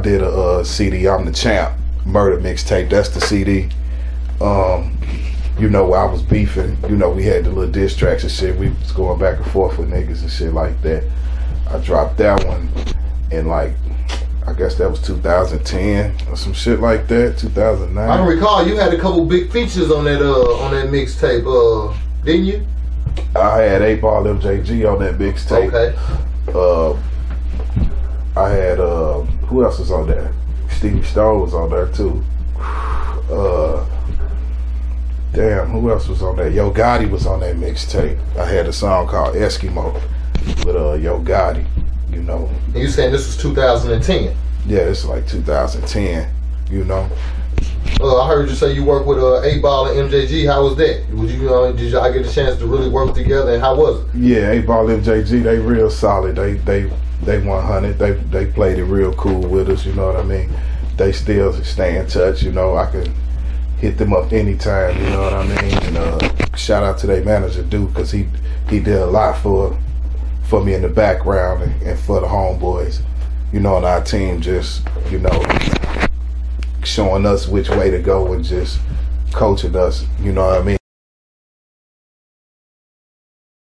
I did a uh, CD. I'm the champ. Murder mixtape. That's the CD. Um, you know, I was beefing. You know, we had the little diss tracks and shit. We was going back and forth with niggas and shit like that. I dropped that one in like, I guess that was 2010 or some shit like that. 2009. I don't recall you had a couple big features on that uh on that mixtape, uh, didn't you? I had 8 Ball MJG on that mixtape. Okay. Uh, I had uh, who else was on there? Stevie Stone was on there too. Uh, damn, who else was on there? Yo Gotti was on that mixtape. I had a song called Eskimo with uh, Yo Gotti. You know, And you saying this was 2010? yeah, it's like 2010. You know, Uh, I heard you say you work with uh, 8 Ball and MJG. How was that? Would you uh, did y'all get a chance to really work together? And how was it? yeah, 8 Ball and MJG, they real solid. They they they 100. They they played it real cool with us. You know what I mean? They still stay in touch. You know, I can hit them up anytime. You know what I mean? And uh, shout out to their manager Duke because he he did a lot for for me in the background and, and for the homeboys. You know, and our team just you know showing us which way to go and just coaching us. You know what I mean?